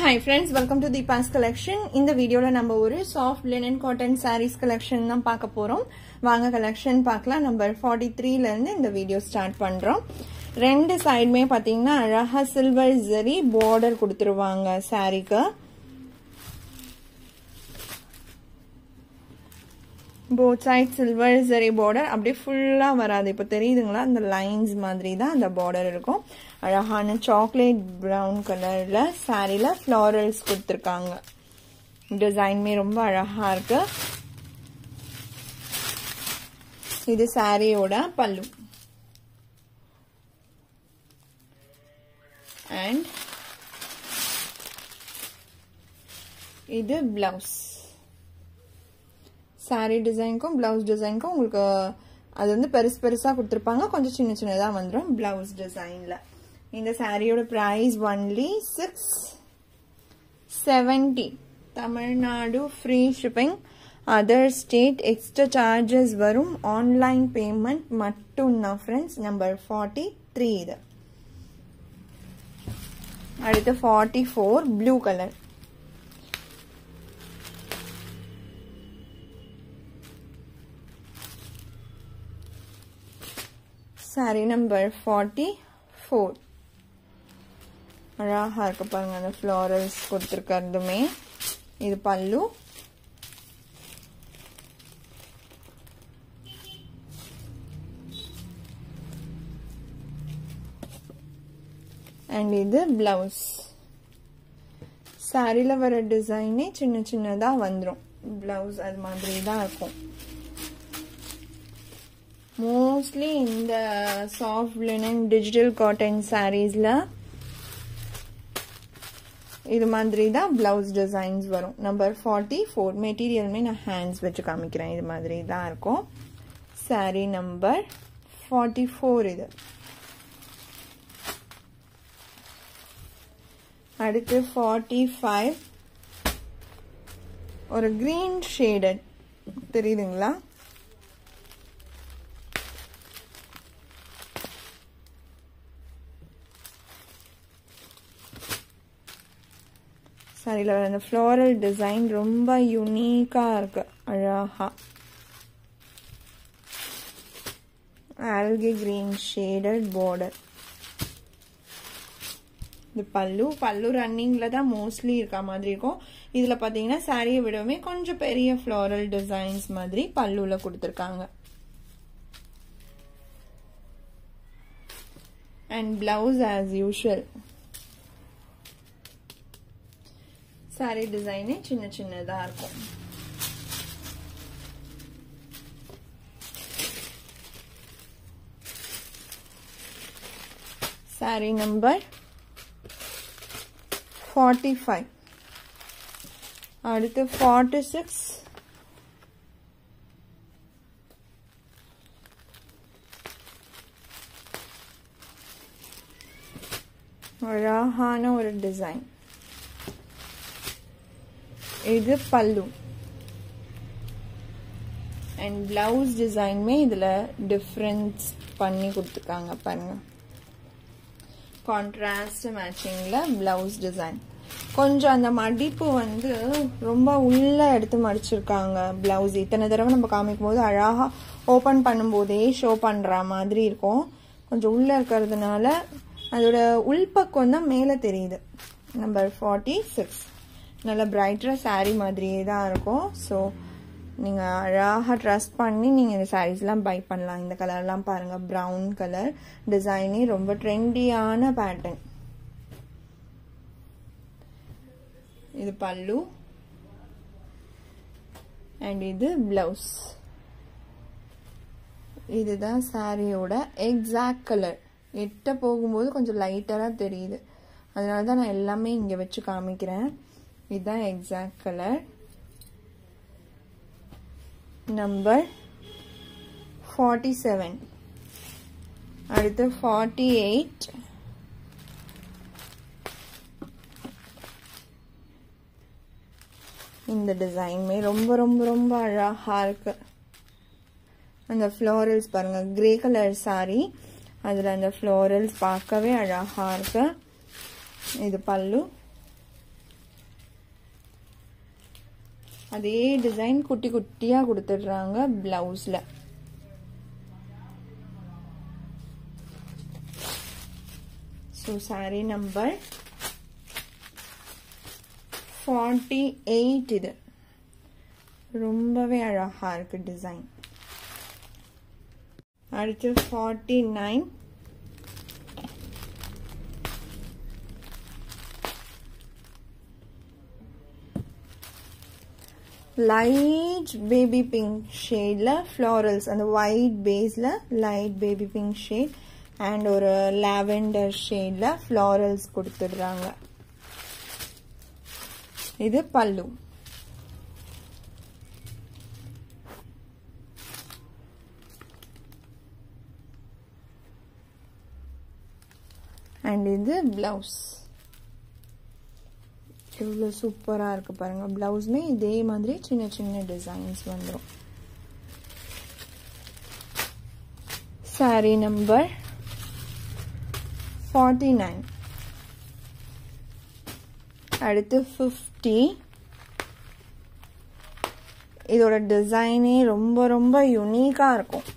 Hi friends welcome to Deepa's collection இந்த வீடியோவில் நம்ம ஒரு soft linen cotton saris collection தான் பார்க்க போகிறோம் வாங்க கலெக்ஷன் பார்க்கலாம். நம்பர் ஃபார்ட்டி த்ரீலேருந்து இந்த வீடியோ ஸ்டார்ட் பண்ணுறோம் ரெண்டு சைடுமே பார்த்தீங்கன்னா அழகாக சில்வர் ஜெரி பார்டர் கொடுத்துருவாங்க சாரீக்கு both side silver zari border அப்படியே ஃபுல்லாக வராது. இப்போ தெரியுதுங்களா? அந்த லைன்ஸ் மாதிரி தான் அந்த பார்டர் இருக்கும். அழகான சாக்லேட் ப்ரௌன் கலரில் சாரியில் ஃப்ளாரல்ஸ் கொடுத்துருக்காங்க. டிசைன்மே ரொம்ப அழகாக இருக்கு. இது சாரியோட பல்லு. அண்ட் இது பிளவுஸ் சாரீ டிசைனுக்கும் பிளவுஸ் டிசைனுக்கும் உங்களுக்கு அது வந்து பெருசு பெருசாக கொடுத்துருப்பாங்க. கொஞ்சம் சின்ன சின்னதாக வந்துடும் பிளவுஸ் டிசைனில் இந்த சாரியோட price only six seventy Tamil Nadu free shipping other state extra charges வரும். ஆன்லைன் பேமெண்ட் மட்டும்தான் ஃப்ரெண்ட்ஸ் நம்பர் ஃபார்ட்டி த்ரீ இது. அடுத்து forty four blue colour sari number forty four அழகாக இருக்கு பாருங்க அந்த ஃப்ளாரல்ஸ் கொடுத்துருக்கறதுமே. இது பல்லு. அண்ட் இது பிளவுஸ் சாரியில் வர டிசைனே சின்ன சின்னதாக வந்துடும் பிளவுஸ் அது மாதிரி தான் இருக்கும். மோஸ்ட்லி இந்த சாஃப்ட் லினன் டிஜிட்டல் காட்டன் சாரீஸில் இது மாதிரி தான் பிளவுஸ் டிசைன்ஸ் வரும். நம்பர் ஃபார்ட்டி ஃபோர் மெட்டீரியலுமே நான் ஹேண்ட்ஸ் வச்சு காமிக்கிறேன். இது மாதிரி தான் இருக்கும். சாரீ நம்பர் ஃபார்ட்டி ஃபோர் இது. அடுத்து ஃபார்ட்டி ஃபைவ் ஒரு க்ரீன் ஷேடட் தெரியுதுங்களா? சாரியில் வர அந்த ஃப்ளோரல் டிசைன் ரொம்ப யூனிக்காக இருக்கு. அழகா. ஆல்கி கிரீன் ஷேடட் பார்டர் இந்த பல்லு பல்லு ரன்னிங்கில் தான் மோஸ்ட்லி இருக்க மாதிரி இருக்கும். இதில் பார்த்தீங்கன்னா சாரியை விடவே கொஞ்சம் பெரிய ஃப்ளோரல் டிசைன்ஸ் மாதிரி பல்லுவில் கொடுத்துருக்காங்க. And blouse as usual sari டிசைனே சின்ன சின்னதாக இருக்கும் சாரி நம்பர் ஃபார்ட்டி ஃபைவ் அடுத்து ஃபார்ட்டி சிக்ஸ் அழகான ஒரு டிசைன் இது பல்லு. அண்ட் பிளவுஸ் டிசைனுமே இதில் டிஃப்ரென்ஸ் பண்ணி கொடுத்துருக்காங்க பாருங்க. கான்ட்ராஸ்ட் மேட்சிங்கில் பிளவுஸ் டிசைன் கொஞ்சம் அந்த மடிப்பு வந்து ரொம்ப உள்ள எடுத்து மடிச்சிருக்காங்க பிளவுஸ் இத்தனை தடவை நம்ம காமிக்கும் போது அழகாக ஓப்பன் பண்ணும்போதே ஷோ பண்ணுற மாதிரி இருக்கும். கொஞ்சம் உள்ளே இருக்கிறதுனால அதோட உள்பக்கம் தான் மேலே தெரியுது. நம்பர் ஃபார்ட்டி சிக்ஸ் நல்லா பிரைட்டராக சாரீ மாதிரியே தான் இருக்கும். ஸோ நீங்கள் அழகாக ட்ரஸ்ட் பண்ணி நீங்கள் இந்த சாரீஸ்லாம் பை பண்ணலாம். இந்த கலர்லாம் பாருங்கள் ப்ரௌன் கலர் டிசைனே ரொம்ப ட்ரெண்டியான பேட்டர்ன் இது பல்லு. அண்ட் இது பிளவுஸ் இதுதான் சாரியோட எக்ஸாக்ட் கலர் எட்ட போகும்போது கொஞ்சம் லைட்டராக தெரியுது. அதனால தான் நான் எல்லாமே இங்கே வச்சு காமிக்கிறேன். இதுதான் exact colour number forty seven அடுத்து ஃபார்ட்டி எயிட் இந்த டிசைன்மே ரொம்ப ரொம்ப ரொம்ப அழகாக இருக்கு. அந்த ஃப்ளோரல்ஸ் பாருங்கள் கிரே கலர் சாரி அதில் அந்த ஃப்ளோரல்ஸ் பார்க்கவே அழகாக இருக்கு. இது பல்லு. அதே டிசைன் குட்டி குட்டியாக கொடுத்துடுறாங்க ப்ளவுஸில் so sari number forty eight இது. ரொம்பவே அழகாக இருக்குது டிசைன் அடுத்து forty nine light baby pink ஷேடில் ஃப்ளாரல்ஸ் அந்த ஒயிட் பேஸில் light baby pink shade and ஒரு லாவெண்டர் ஷேடில் ஃப்ளாரல்ஸ் கொடுத்துடுறாங்க. இது பல்லு. அண்ட் இது பிளவுஸ் எவ்வளோ சூப்பராக இருக்குது பாருங்கள் ப்ளவுஸுமே இதே மாதிரி சின்ன சின்ன டிசைன்ஸ் வந்துடும் சாரி நம்பர் ஃபார்ட்டி நைன் அடுத்து ஃபிஃப்டி இதோட டிசைனே ரொம்ப ரொம்ப யுனீக்காக இருக்கும்.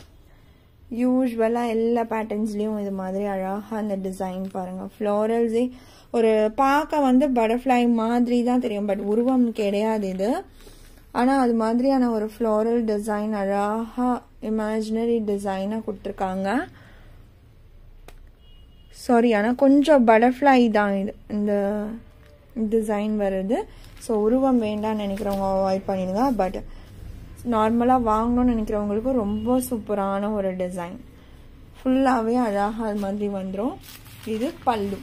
யூஸ்வலாக எல்லா பேட்டர்ன்ஸ்லேயும் இது மாதிரி அழகாக அந்த டிசைன் பாருங்கள் ஃப்ளோரல்ஸே ஒரு பார்க்க வந்து பட்டர்ஃப்ளை மாதிரி தான் தெரியும் பட் உருவம் கிடையாது இது. ஆனால் அது மாதிரியான ஒரு ஃப்ளோரல் டிசைன் அழகாக இமேஜினரி டிசைனாக கொடுத்துருக்காங்க. சாரி ஆனால் கொஞ்சம் பட்டர்ஃப்ளை தான் இது. இந்த டிசைன் வருது. ஸோ உருவம் வேண்டாம்னு நினைக்கிறவங்க அவாய்ட் பண்ணிடுங்க பட் நார்மலாக வாங்கணும்னு நினைக்கிறவங்களுக்கு ரொம்ப சூப்பரான ஒரு டிசைன் ஃபுல்லாகவே அழகாக அது மாதிரி வந்துடும் இது பல்லு.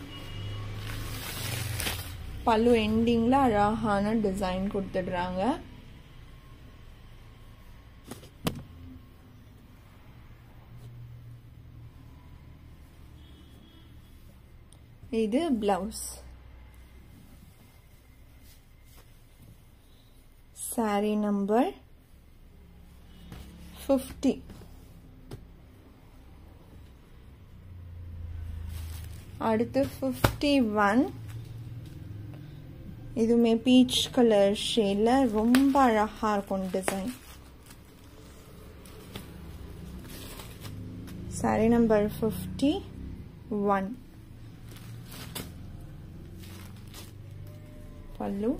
பல்லு எண்டிங்கில் அழகான டிசைன் கொடுத்துடுறாங்க. இது பிளவுஸ் சாரி நம்பர் ஃபிஃப்டி அடுத்து ஃபிஃப்டி ஒன் இதுவுமே பீச் கலர் ஷேடில் ரொம்ப அழகாக இருக்கும் design sari number fifty one பல்லு.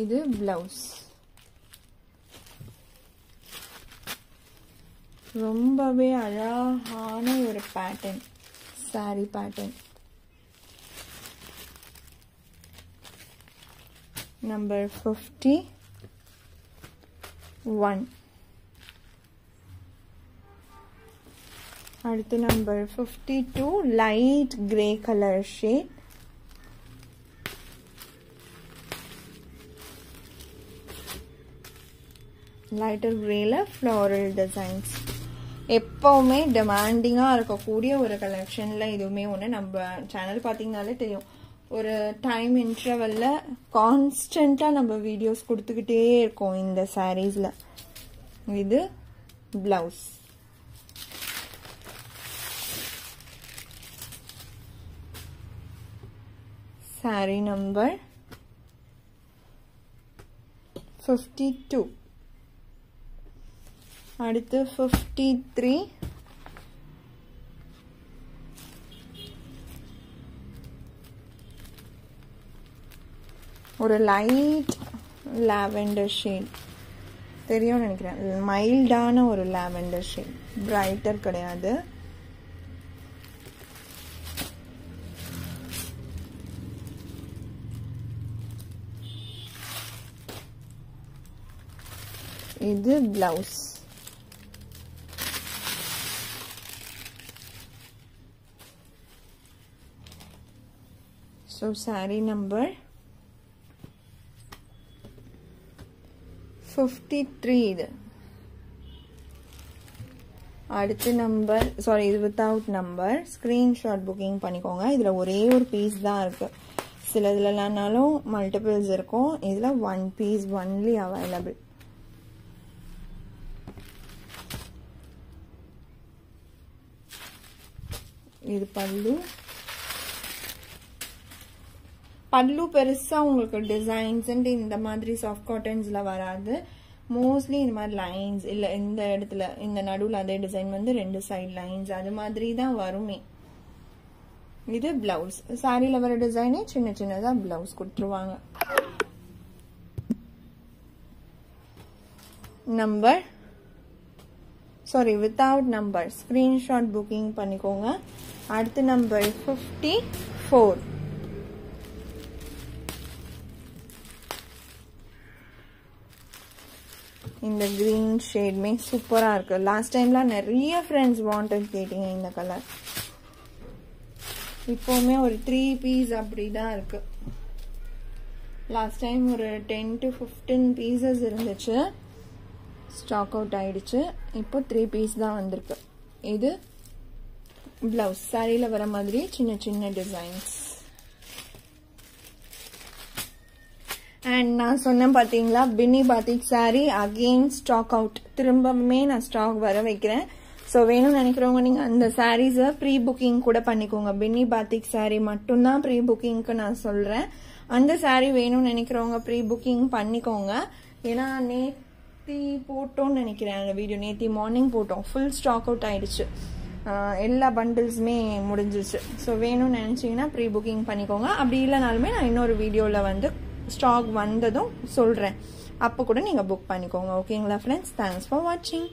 இது பிளவுஸ் ரொம்பவே அழகான ஒரு pattern sari pattern number fifty one அடுத்து number fifty two light grey colour shade lighter கிரேல floral designs எப்போவுமே டிமாண்டிங்காக இருக்கக்கூடிய ஒரு கலெக்ஷனில் இதுவுமே ஒன்று நம்ம சேனல் பார்த்தீங்கனாலே தெரியும். ஒரு டைம் இன்டர்வலில் கான்ஸ்டண்ட்டாக நம்ம வீடியோஸ் கொடுத்துக்கிட்டே இருக்கோம் இந்த சாரீஸில் இது blouse sari number fifty two அடுத்து ஃபிஃப்டி த்ரீ ஒரு லைட் லாவெண்டர் ஷேட் தெரியும்னு நினைக்கிறேன். மைல்டான ஒரு லாவெண்டர் ஷேட் பிரைட்டர் கிடையாது. இது blouse so sari number fifty three இது அடுத்த நம்பர் சாரி இது வித்தவுட் நம்பர் ஸ்க்ரீன்ஷாட் புக்கிங் பண்ணிக்கோங்க. இதில் ஒரே ஒரு பீஸ் தான் இருக்குது சில இதுலனாலும் மல்டிபிள்ஸ் இருக்கும். இதில் ஒன் பீஸ் ஒன்லி அவைலபிள் இது பல்லு. பல்லு பெருசா உங்களுக்கு டிசைன்ஸ் இந்த மாதிரி சாஃப்ட் காட்டன்ஸ்ல வராது. மோஸ்ட்லி இந்த மாதிரி லைன்ஸ் இல்ல இந்த இடத்துல இந்த நடுவில் அதே டிசைன் வந்து ரெண்டு சைடு லைன்ஸ் அது மாதிரி தான் வருமே. இது பிளவுஸ் சாரியில வர டிசைனே சின்ன சின்னதா பிளவுஸ் கொடுத்துருவாங்க. Number sari without number screenshot booking பண்ணிக்கோங்க. அடுத்த நம்பர் ஃபிஃப்டி ஃபோர் இந்த க்ரீன் ஷேடுமே சூப்பராக இருக்குது லாஸ்ட் டைம்லாம் நிறைய ஃப்ரெண்ட்ஸ் வாண்டட் கேட்டீங்க இந்த கலர் இப்போவுமே ஒரு த்ரீ பீஸ் அப்படி தான் இருக்குது லாஸ்ட் டைம் ஒரு டென் டு ஃபிஃப்டீன் பீசஸ் இருந்துச்சு. ஸ்டாக் அவுட் ஆயிடுச்சு. இப்போ த்ரீ பீஸ் தான் வந்திருக்கு. இது பிளவுஸ் சாரியில் வர மாதிரி சின்ன சின்ன டிசைன்ஸ் அண்ட் நான் சொன்னேன் பார்த்தீங்களா Binny batik sari again stock out திரும்பவுமே நான் ஸ்டாக் வர வைக்கிறேன். ஸோ வேணும்னு நினைக்கிறவங்க நீங்கள் அந்த சாரீஸை ப்ரீ புக்கிங் கூட பண்ணிக்கோங்க. பின்னி பாத்திக் சாரி மட்டும்தான் ப்ரீ புக்கிங்க்கு நான் சொல்கிறேன் அந்த சாரீ வேணும்னு நினைக்கிறவங்க ப்ரீ புக்கிங் பண்ணிக்கோங்க. ஏன்னா நேத்தி போட்டோம்னு நினைக்கிறேன் அந்த வீடியோ நேத்தி மார்னிங் போட்டோம். ஃபுல் ஸ்டாக் அவுட் ஆயிடுச்சு. எல்லா பண்டில்ஸுமே முடிஞ்சிருச்சு. ஸோ வேணும்னு நினச்சிங்கன்னா ப்ரீ புக்கிங் பண்ணிக்கோங்க. அப்படி இல்லைனாலுமே நான் இன்னொரு வீடியோவில் வந்து ஸ்டாக் வந்ததும் சொல்கிறேன் அப்போ கூட நீங்கள் புக் பண்ணிக்கோங்க ஓகேங்களா ஃப்ரெண்ட்ஸ் தேங்க்ஸ் ஃபார் வாட்சிங்